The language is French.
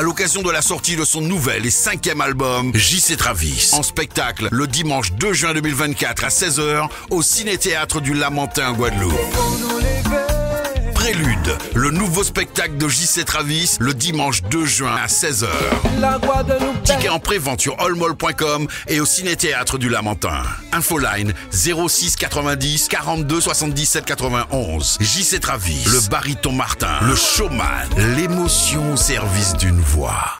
à l'occasion de la sortie de son nouvel et cinquième album, JC Travis. En spectacle le dimanche 2 juin 2024 à 16h au Ciné-Théâtre du Lamentin, Guadeloupe. Le nouveau spectacle de JC Travis le dimanche 2 juin à 16h. Ticket en pré-vente sur allmall.com et au Ciné-Théâtre du Lamentin. Infoline 06 90 42 77 91. JC Travis, le baryton Martin, le showman, l'émotion au service d'une voix.